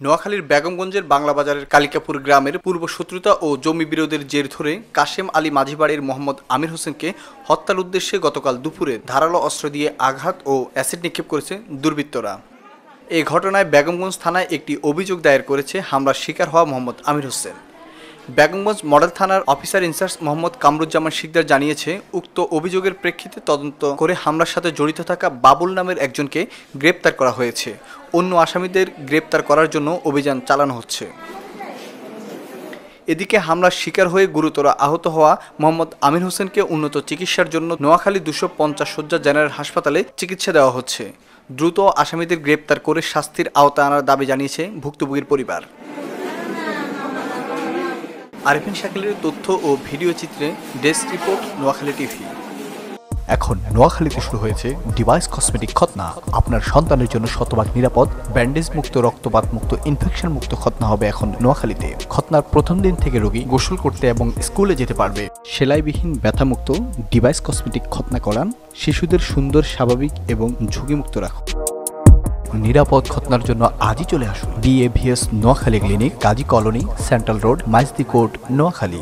নোয়াখালীর বেগমগঞ্জের বাংলা বাজারের কালিকাপুর গ্রামের পূর্ব শত্রুতা ও জমি বিরোধের জের ধরে কাশেম আলী মাঝিবাড়ির মোহাম্মদ আমির হোসেনকে হত্যার উদ্দেশ্যে গতকাল দুপুরে ধারালো অস্ত্র দিয়ে আঘাত ও অ্যাসিড নিক্ষেপ করেছে দুর্বৃত্তরা। এই ঘটনায় বেগমগঞ্জ থানায় একটি অভিযোগ দায়ের করেছে হামলার শিকার হওয়া মোহাম্মদ আমির হোসেন। বেগমগঞ্জ মডেল থানার অফিসার ইনচার্জ মোহাম্মদ কামরুজ্জামান শিকদার জানিয়েছে, উক্ত অভিযোগের প্রেক্ষিতে তদন্ত করে হামলার সাথে জড়িত থাকা বাবুল নামের একজনকে গ্রেপ্তার করা হয়েছে। অন্য আসামিদের গ্রেপ্তার করার জন্য অভিযান চালানো হচ্ছে। এদিকে হামলার শিকার হয়ে গুরুতর আহত হওয়া মোহাম্মদ আমির হোসেনকে উন্নত চিকিৎসার জন্য নোয়াখালী দুশো পঞ্চাশ শয্যা জেনারেল হাসপাতালে চিকিৎসা দেওয়া হচ্ছে। দ্রুত আসামিদের গ্রেপ্তার করে শাস্তির আওতায় আনার দাবি জানিয়েছে ভুক্তভোগীর পরিবার। আরিফিন শাকিলের তথ্য ও ভিডিও চিত্রে ডেস্ক রিপোর্ট, নোয়াখালী টিভি। এখন নোয়াখালীতে শুরু হয়েছে ডিভাইস কসমেটিক খতনা আপনার সন্তানের জন্য শতভাগ নিরাপদ, ব্যান্ডেজ মুক্ত, রক্তপাত মুক্ত, ইনফেকশন মুক্ত খতনা হবে এখন নোয়াখালীতে। খতনার প্রথম দিন থেকে রোগী গোসল করতে এবং স্কুলে যেতে পারবে। সেলাইবিহীন ব্যথামুক্ত ডিভাইস কসমেটিক খতনা করান শিশুদের সুন্দর, স্বাভাবিক এবং ঝুঁকিমুক্ত রাখুন। নিরাপদ খতনার জন্য আজই চলে আসুন। DAVS Noakhali clinic Kazi colony, central road, Maijdee court, Noakhali.